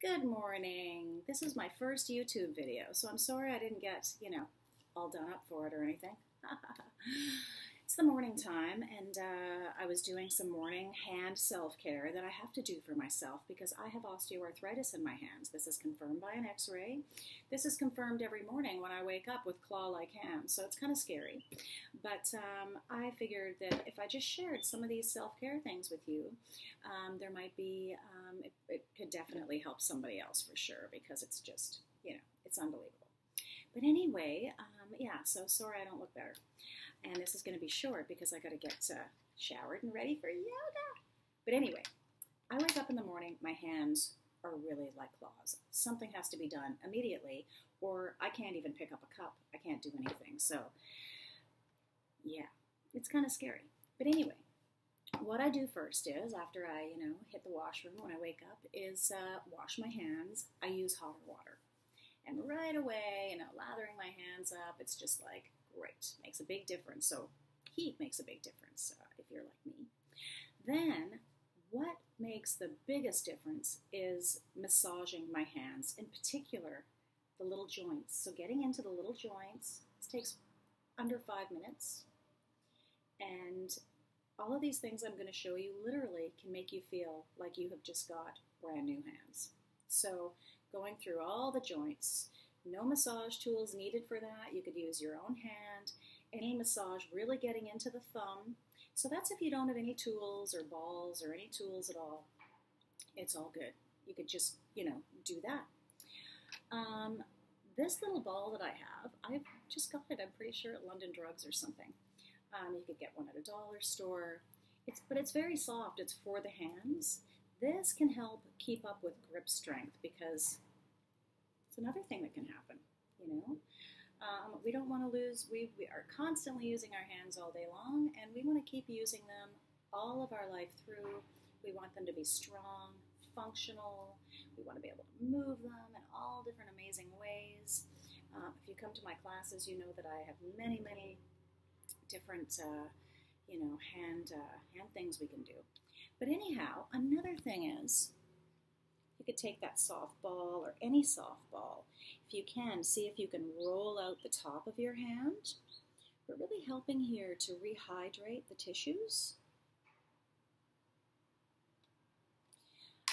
Good morning. This is my first YouTube video, so I'm sorry I didn't get, you know, all done up for it or anything. it's the morning time, and uh, I was doing some morning hand self-care that I have to do for myself because I have osteoarthritis in my hands. This is confirmed by an x-ray. This is confirmed every morning when I wake up with claw-like hands, so it's kind of scary. But um, I figured that if I just shared some of these self-care things with you, um, there might be, um, it, it could definitely help somebody else for sure because it's just, you know, it's unbelievable. But anyway, um, yeah, so sorry I don't look better. And this is going to be short because I got to get uh, showered and ready for yoga. But anyway, I wake up in the morning, my hands are really like claws. Something has to be done immediately, or I can't even pick up a cup. I can't do anything. So, yeah, it's kind of scary. But anyway, what I do first is, after I, you know, hit the washroom when I wake up, is uh, wash my hands. I use hotter water. And right away, you know, lathering my hands up, it's just like, great, makes a big difference. So heat makes a big difference uh, if you're like me. Then, what makes the biggest difference is massaging my hands, in particular, the little joints. So getting into the little joints, takes under five minutes. And all of these things I'm going to show you literally can make you feel like you have just got brand new hands. So, going through all the joints, no massage tools needed for that. You could use your own hand. Any massage really getting into the thumb. So, that's if you don't have any tools or balls or any tools at all. It's all good. You could just, you know, do that. Um, this little ball that I have, I've just got it, I'm pretty sure, at London Drugs or something. Um, you could get one at a dollar store. It's, but it's very soft. It's for the hands. This can help keep up with grip strength because another thing that can happen. You know, um, we don't want to lose. We, we are constantly using our hands all day long, and we want to keep using them all of our life through. We want them to be strong, functional. We want to be able to move them in all different amazing ways. Um, if you come to my classes, you know that I have many, many different, uh, you know, hand uh, hand things we can do. But anyhow, another thing is could take that softball or any softball. If you can, see if you can roll out the top of your hand. We're really helping here to rehydrate the tissues.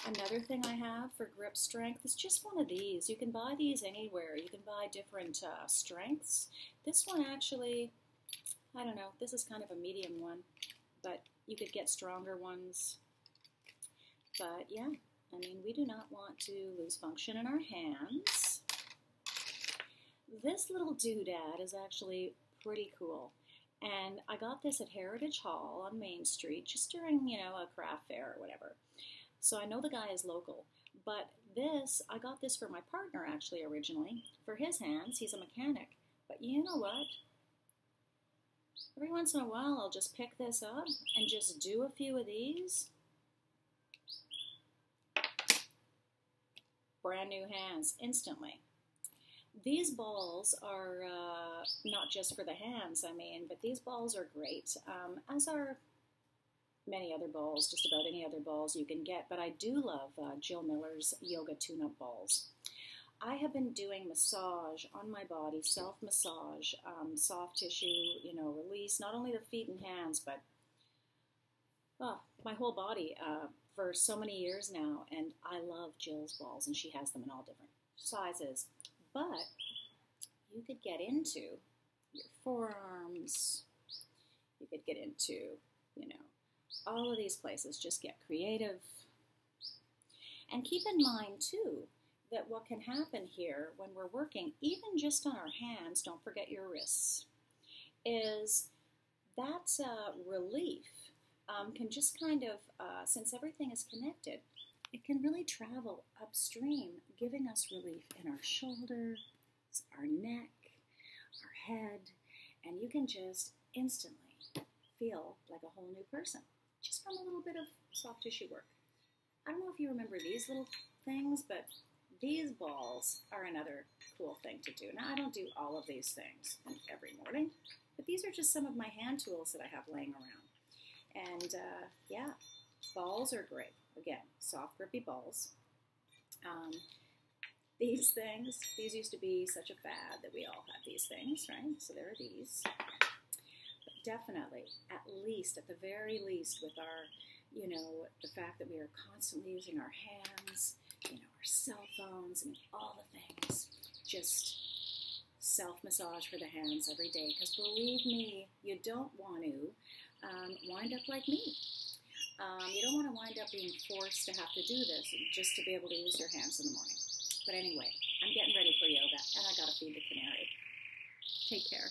Another thing I have for grip strength is just one of these. You can buy these anywhere. You can buy different uh, strengths. This one actually I don't know. This is kind of a medium one, but you could get stronger ones. But yeah, I mean, we do not want to lose function in our hands. This little doodad is actually pretty cool. And I got this at Heritage Hall on Main Street just during, you know, a craft fair or whatever. So I know the guy is local. But this, I got this for my partner actually originally. For his hands, he's a mechanic. But you know what? Every once in a while, I'll just pick this up and just do a few of these. Brand new hands, instantly. These balls are uh, not just for the hands, I mean, but these balls are great, um, as are many other balls, just about any other balls you can get. But I do love uh, Jill Miller's Yoga Tune-Up Balls. I have been doing massage on my body, self massage, um, soft tissue, you know, release, not only the feet and hands, but oh, my whole body uh, for so many years now. And I love Jill's balls, and she has them in all different sizes. But you could get into your forearms, you could get into, you know, all of these places. Just get creative. And keep in mind, too, that what can happen here when we're working, even just on our hands, don't forget your wrists, is that's a relief um, can just kind of, uh, since everything is connected, it can really travel upstream, giving us relief in our shoulders, our neck, our head, and you can just instantly feel like a whole new person just from a little bit of soft tissue work. I don't know if you remember these little things, but these balls are another cool thing to do. Now, I don't do all of these things every morning, but these are just some of my hand tools that I have laying around. And uh, yeah, balls are great. Again, soft, grippy balls. Um, these things, these used to be such a fad that we all had these things, right? So there are these. But definitely, at least, at the very least, with our, you know, the fact that we are constantly using our hands, you know, our cell phones, and all the things, just self massage for the hands every day. Because believe me, you don't want to um, wind up like me. Um, you don't want to wind up being forced to have to do this just to be able to use your hands in the morning. But anyway, I'm getting ready for yoga, and I gotta feed the canary. Take care.